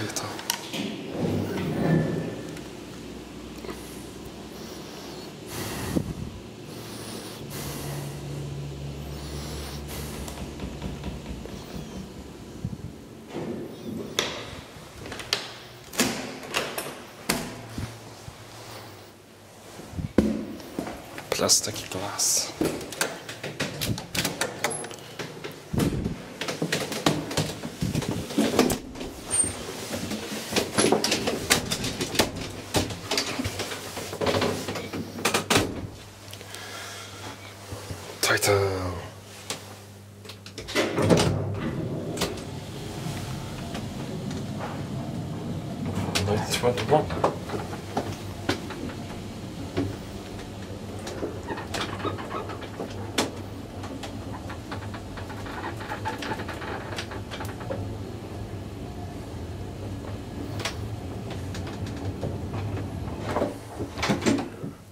Alter. Plastikglas. Tror.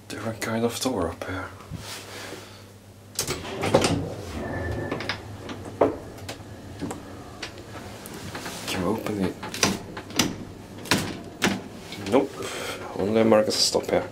Different kind of door up here. open it. Nope, only America's stop here.